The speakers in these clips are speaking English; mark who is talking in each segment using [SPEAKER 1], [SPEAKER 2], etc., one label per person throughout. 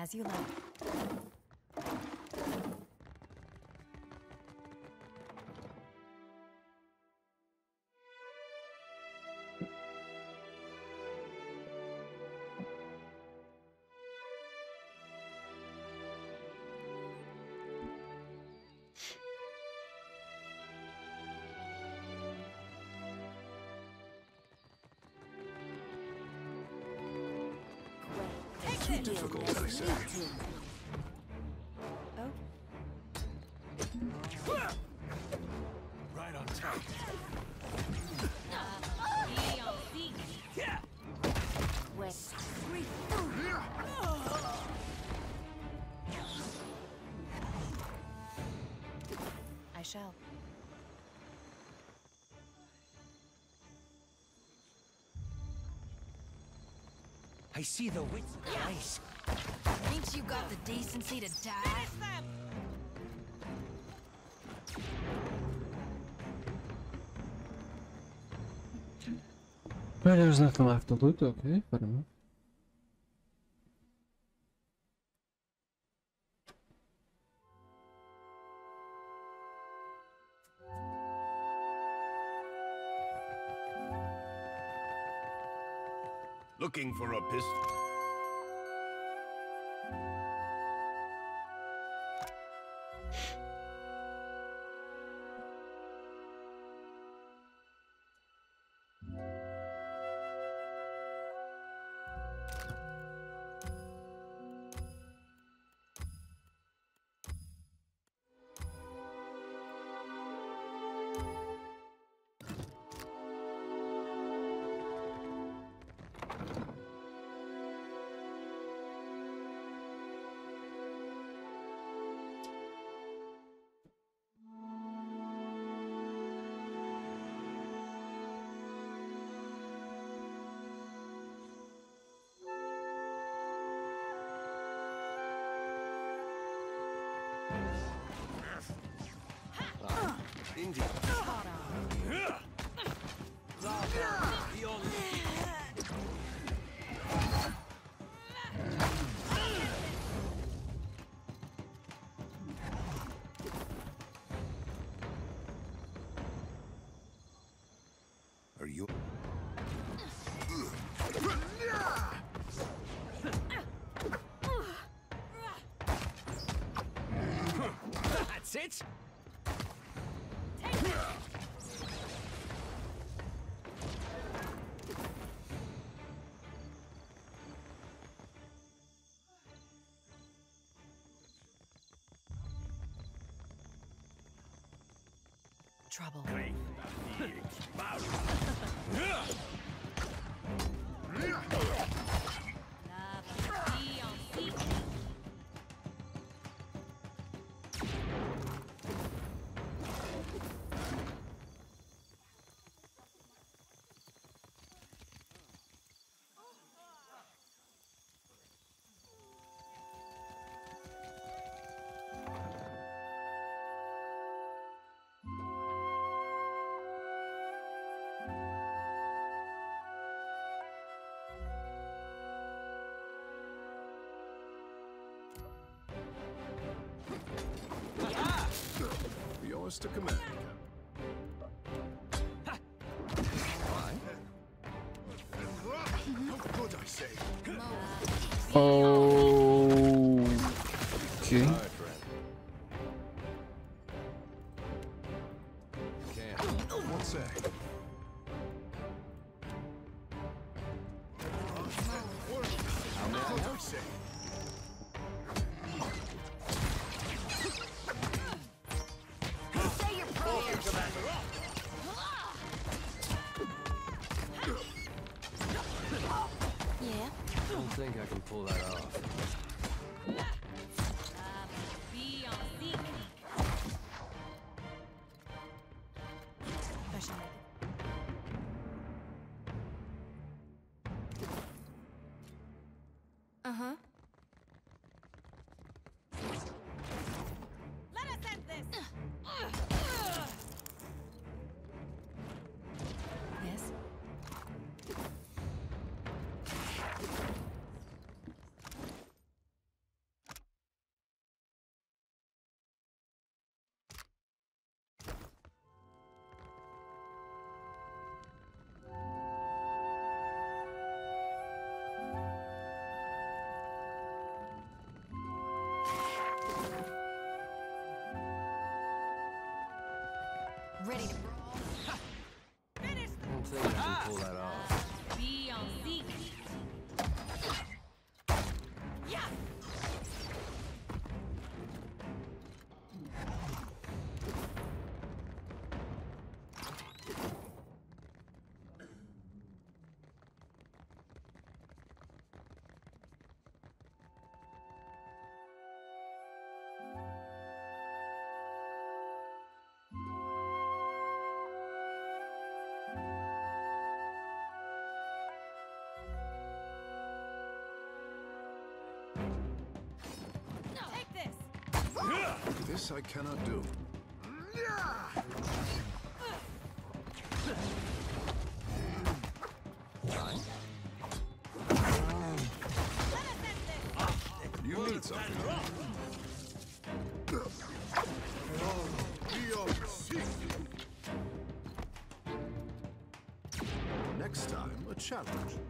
[SPEAKER 1] As you like.
[SPEAKER 2] Too difficult, I say.
[SPEAKER 1] Oh,
[SPEAKER 2] Right on time.
[SPEAKER 1] west. I shall.
[SPEAKER 3] I see the wits of the ice.
[SPEAKER 1] Ain't you got the decency to die?
[SPEAKER 4] Well, there's nothing left to loot, okay, fair enough.
[SPEAKER 2] Looking for a pistol. Indeed.
[SPEAKER 1] Trouble.
[SPEAKER 2] Yours to command. Good,
[SPEAKER 4] Oh. Okay.
[SPEAKER 1] Shall. ready to brawl. Won't take us to
[SPEAKER 3] pull that off.
[SPEAKER 1] This.
[SPEAKER 2] I cannot do. You need something. Next time, a challenge.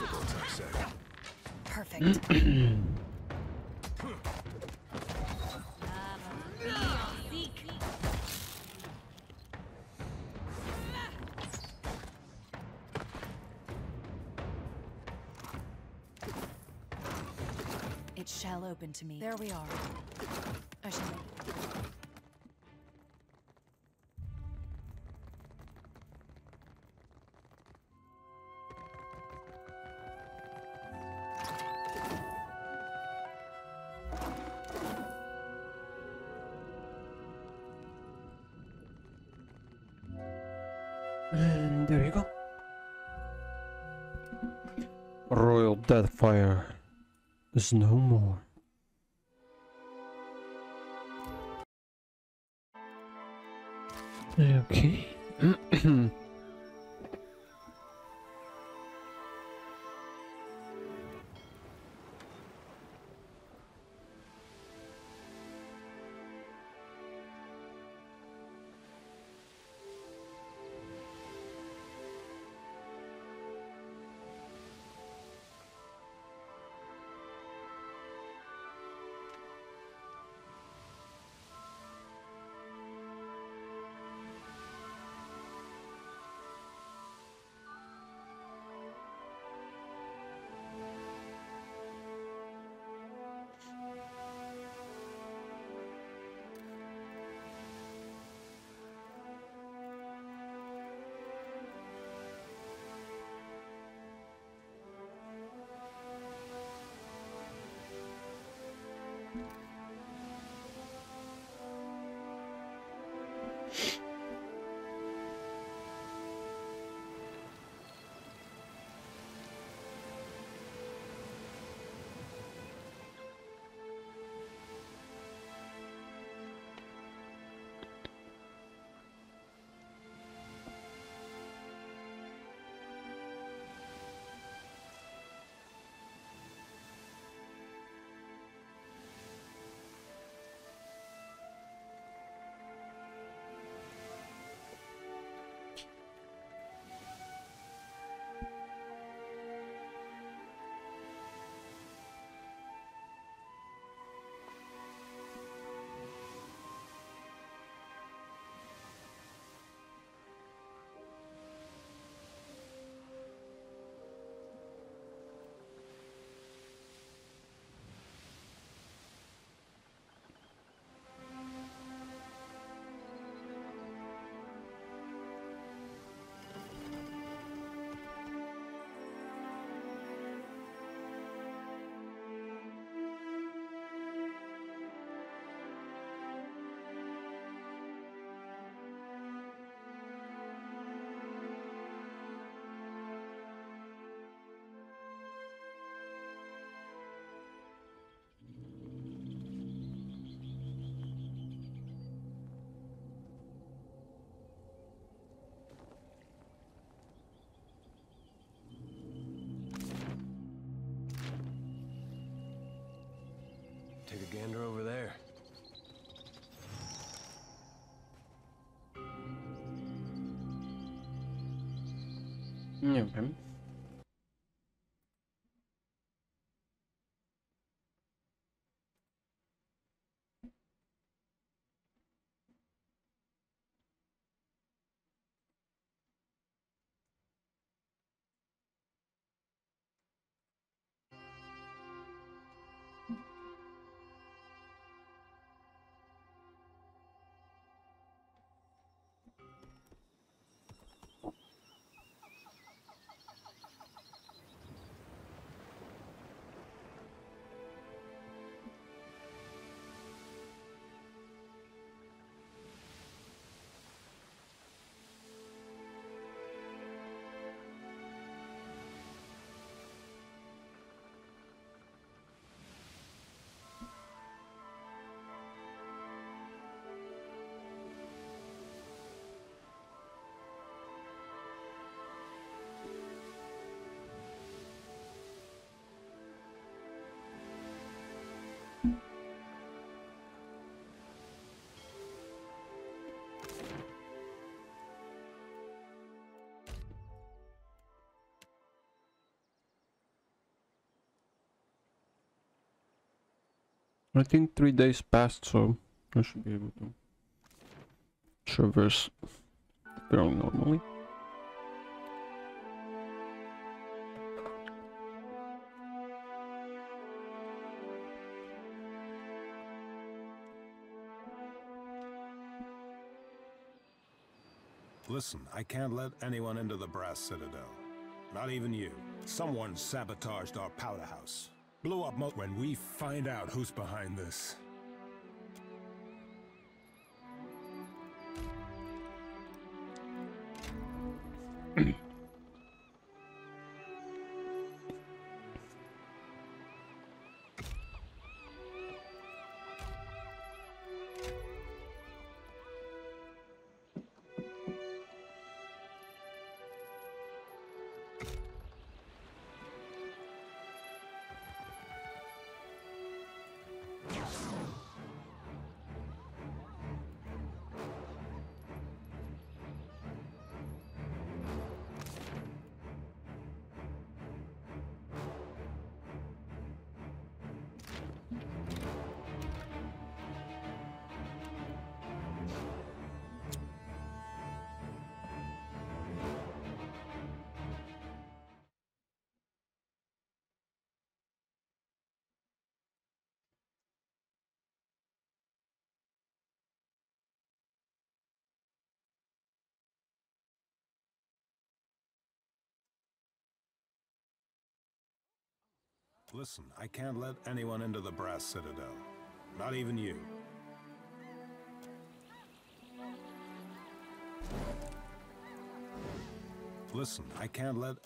[SPEAKER 2] Difficult, I say.
[SPEAKER 1] Perfect. Be on Zeke. It shall open to me. There we are. I shall.
[SPEAKER 4] Is no more. Okay.
[SPEAKER 3] Take a gander over there.
[SPEAKER 4] Nie I think three days passed, so I should be able to traverse fairly normally.
[SPEAKER 5] Listen, I can't let anyone into the Brass Citadel. Not even you. Someone sabotaged our powder house. Blew up mo- When we find out who's behind this, Listen, I can't let anyone into the Brass Citadel. Not even you. Listen, I can't let...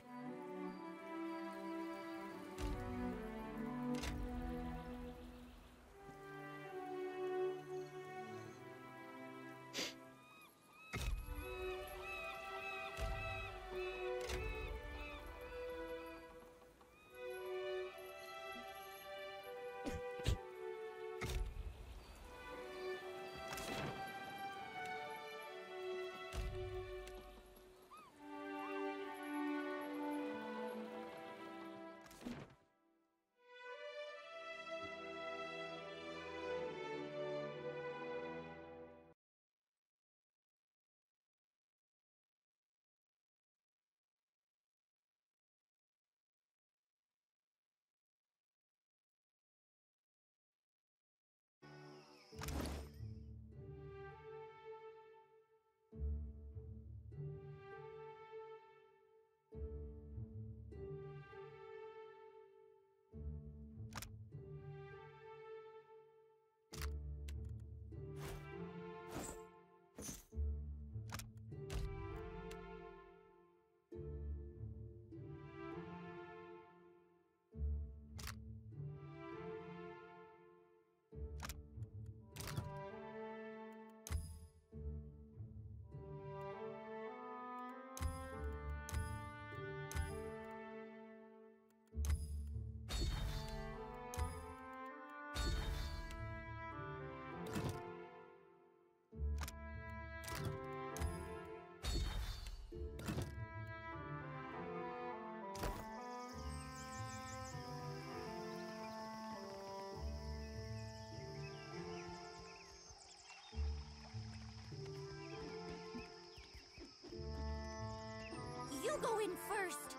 [SPEAKER 6] You go in first.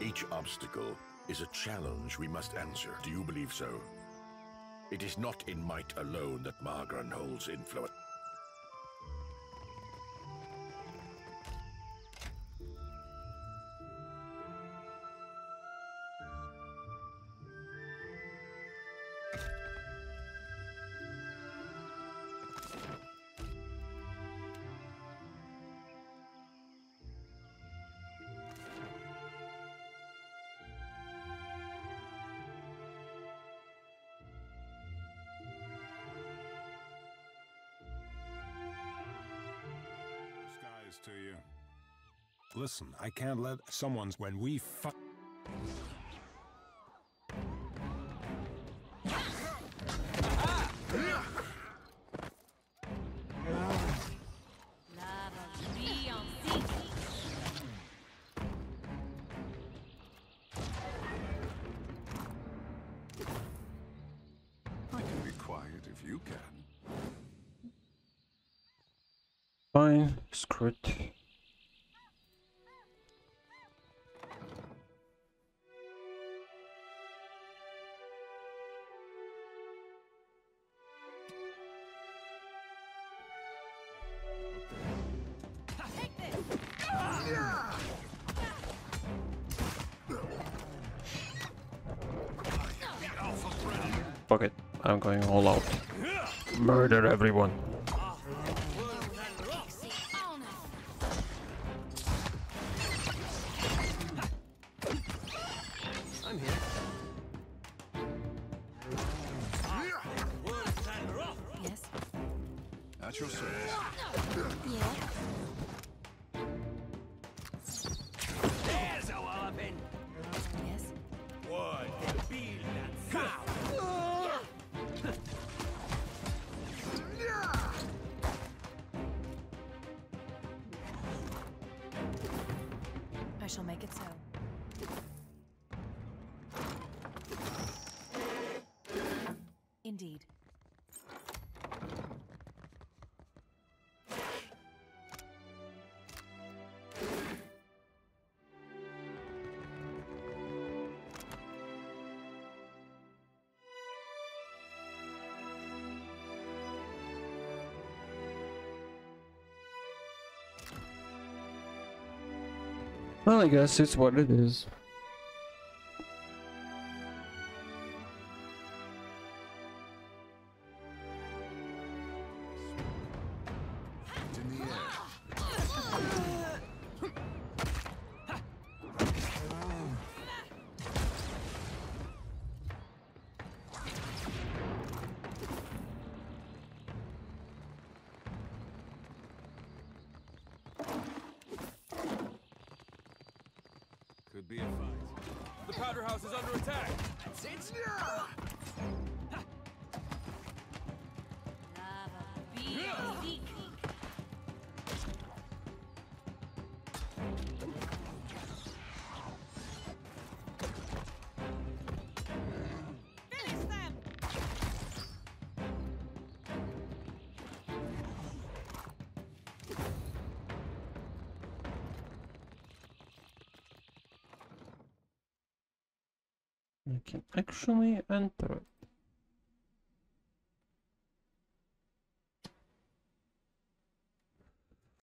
[SPEAKER 7] Each obstacle is a challenge we must answer. Do you believe so? It is not in might alone that Margren holds influence.
[SPEAKER 5] Listen, I can't let someone's when we fuck.
[SPEAKER 4] Fuck it, I'm going all out. Murder everyone.
[SPEAKER 1] Indeed.
[SPEAKER 4] Well, I guess it's what it is.
[SPEAKER 3] Attack. That's.
[SPEAKER 6] Lava be
[SPEAKER 4] can actually enter it.